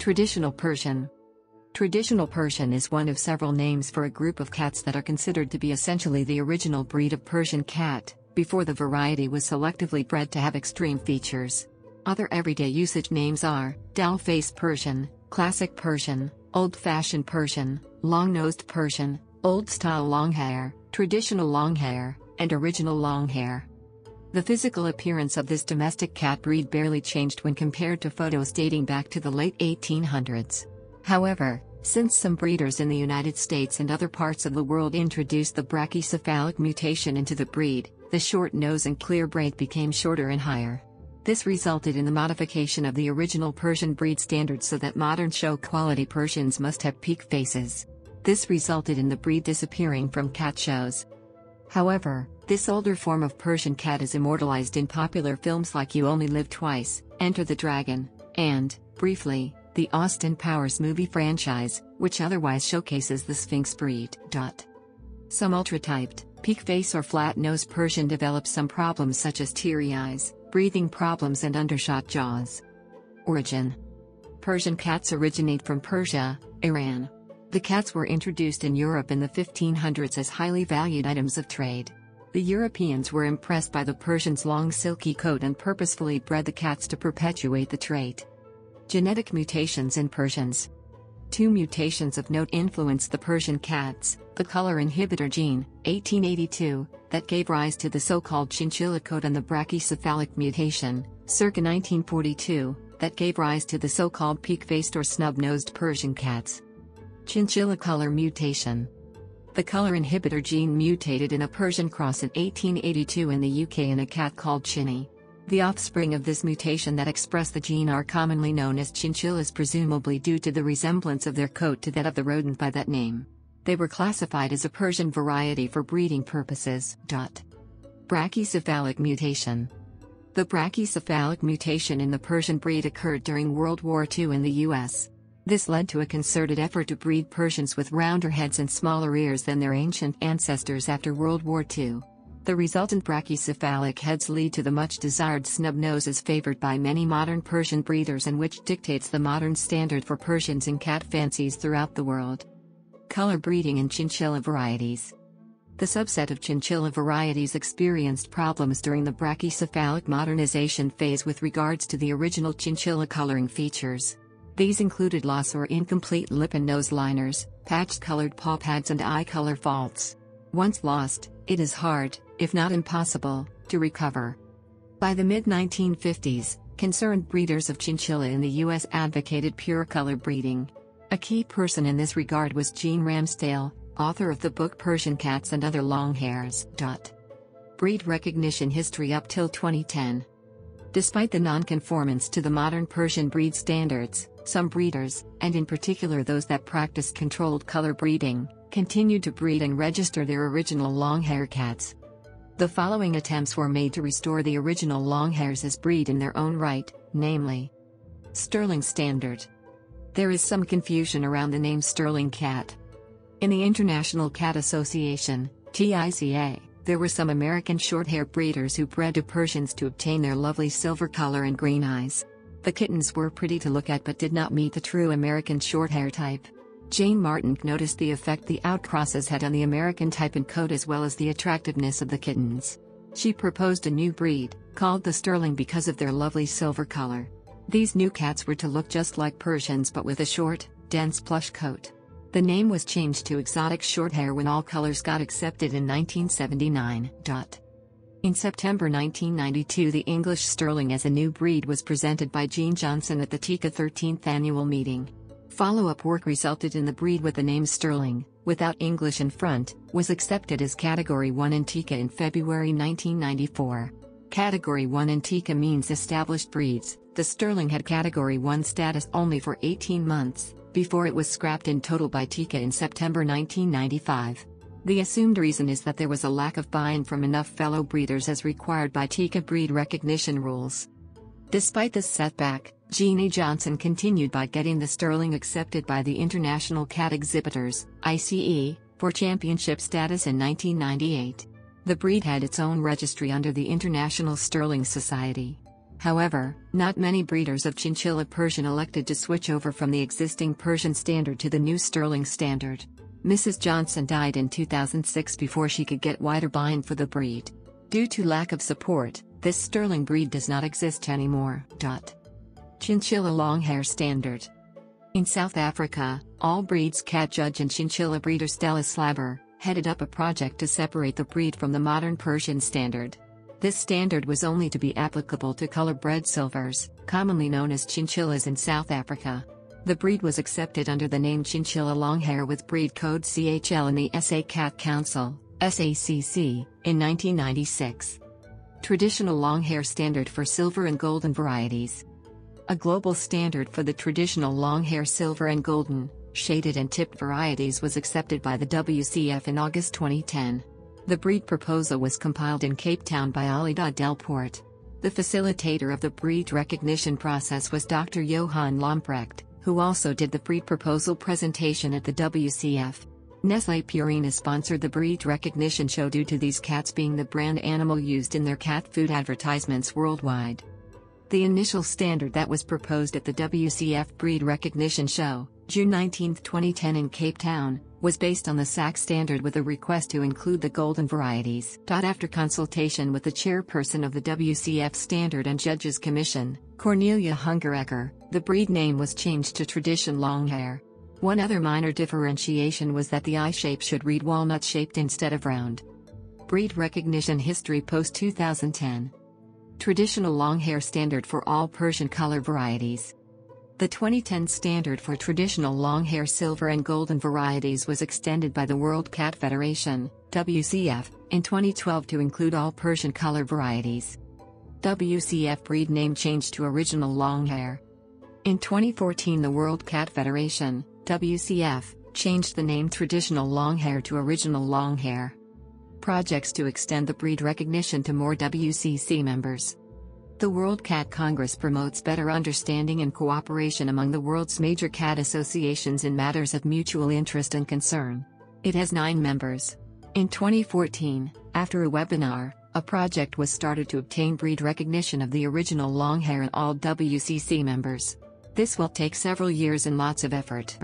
Traditional Persian Traditional Persian is one of several names for a group of cats that are considered to be essentially the original breed of Persian cat, before the variety was selectively bred to have extreme features. Other everyday usage names are doll-faced Persian, classic Persian, old-fashioned Persian, long-nosed Persian, old-style long hair, traditional long hair, and original longhair. The physical appearance of this domestic cat breed barely changed when compared to photos dating back to the late 1800s. However, since some breeders in the United States and other parts of the world introduced the brachycephalic mutation into the breed, the short nose and clear braid became shorter and higher. This resulted in the modification of the original Persian breed standard so that modern show quality Persians must have peke faces. This resulted in the breed disappearing from cat shows. However, this older form of Persian cat is immortalized in popular films like You Only Live Twice, Enter the Dragon, and, briefly, the Austin Powers movie franchise, which otherwise showcases the Sphynx breed. Some ultra-typed, peke face or flat nose Persian develop some problems such as teary eyes, breathing problems and undershot jaws. Origin Persian cats originate from Persia, Iran. The cats were introduced in Europe in the 1500s as highly valued items of trade. The Europeans were impressed by the Persians' long silky coat and purposefully bred the cats to perpetuate the trait. Genetic mutations in Persians. Two mutations of note influenced the Persian cats the color inhibitor gene, 1882, that gave rise to the so called chinchilla coat, and the brachycephalic mutation, circa 1942, that gave rise to the so called peke faced or snub nosed Persian cats. Chinchilla color mutation. The color inhibitor gene mutated in a Persian cross in 1882 in the UK in a cat called Chinnie. The offspring of this mutation that express the gene are commonly known as chinchillas presumably due to the resemblance of their coat to that of the rodent by that name. They were classified as a Persian variety for breeding purposes. Brachycephalic mutation. The brachycephalic mutation in the Persian breed occurred during World War II in the US. This led to a concerted effort to breed Persians with rounder heads and smaller ears than their ancient ancestors after World War II. The resultant brachycephalic heads lead to the much desired snub noses favored by many modern Persian breeders and which dictates the modern standard for Persians in cat fancies throughout the world. Color breeding in chinchilla varieties. The subset of chinchilla varieties experienced problems during the brachycephalic modernization phase with regards to the original chinchilla coloring features. These included loss or incomplete lip and nose liners, patched colored paw pads, and eye color faults. Once lost, it is hard, if not impossible, to recover. By the mid 1950s, concerned breeders of chinchilla in the U.S. advocated pure color breeding. A key person in this regard was Jeanne Ramsdale, author of the book Persian Cats and Other Long Hairs. Breed recognition history up till 2010. Despite the nonconformance to the modern Persian breed standards, some breeders, and in particular those that practice controlled color breeding, continued to breed and register their original long hair cats. The following attempts were made to restore the original longhairs as breed in their own right, namely Sterling Standard. There is some confusion around the name Sterling Cat. In the International Cat Association, TICA, there were some American shorthair breeders who bred to Persians to obtain their lovely silver color and green eyes. The kittens were pretty to look at but did not meet the true American shorthair type. Jane Martin noticed the effect the outcrosses had on the American type and coat as well as the attractiveness of the kittens. She proposed a new breed, called the Sterling because of their lovely silver color. These new cats were to look just like Persians but with a short, dense plush coat. The name was changed to Exotic Shorthair when all colors got accepted in 1979. In September 1992, the English Sterling as a new breed was presented by Gene Johnson at the TICA 13th annual meeting. Follow up work resulted in the breed with the name Sterling, without English in front, was accepted as Category 1 in TICA in February 1994. Category 1 in TICA means established breeds. The Sterling had Category 1 status only for 18 months, before it was scrapped in total by TICA in September 1995. The assumed reason is that there was a lack of buy in from enough fellow breeders as required by TICA breed recognition rules. Despite this setback, Jeannie Johnson continued by getting the Sterling accepted by the International Cat Exhibitors, ICE, for championship status in 1998. The breed had its own registry under the International Sterling Society. However, not many breeders of chinchilla Persian elected to switch over from the existing Persian standard to the new sterling standard. Mrs. Johnson died in 2006 before she could get wider buy-in for the breed. Due to lack of support, this sterling breed does not exist anymore. Chinchilla Longhair Standard In South Africa, all breeds cat judge and chinchilla breeder Stella Slabber, headed up a project to separate the breed from the modern Persian standard. This standard was only to be applicable to color-bred silvers, commonly known as chinchillas in South Africa. The breed was accepted under the name Chinchilla Longhair with breed code CHL in the SA Cat Council, SACC, in 1996. Traditional Longhair Standard for Silver and Golden Varieties. A global standard for the traditional Longhair Silver and Golden, shaded and tipped varieties was accepted by the WCF in August 2010. The breed proposal was compiled in Cape Town by Alida Delport. The facilitator of the breed recognition process was Dr. Johan Lamprecht, who also did the breed proposal presentation at the WCF. Nestle Purina sponsored the breed recognition show due to these cats being the brand animal used in their cat food advertisements worldwide. The initial standard that was proposed at the WCF Breed Recognition Show, June 19, 2010 in Cape Town, was based on the SAC standard with a request to include the golden varieties. After consultation with the chairperson of the WCF Standard and Judges Commission, Cornelia Hungerecker, the breed name was changed to Tradition Longhair. One other minor differentiation was that the eye shape should read walnut shaped instead of round. Breed recognition history post 2010. Traditional long-hair standard for all Persian color varieties. The 2010 standard for traditional long-hair silver and golden varieties was extended by the World Cat Federation, WCF, in 2012 to include all Persian color varieties. WCF breed name changed to original long-hair. In 2014 the World Cat Federation, WCF, changed the name traditional long-hair to original long-hair projects to extend the breed recognition to more WCC members. The World Cat Congress promotes better understanding and cooperation among the world's major cat associations in matters of mutual interest and concern. It has nine members. In 2014, after a webinar, a project was started to obtain breed recognition of the original long hair in all WCC members. This will take several years and lots of effort.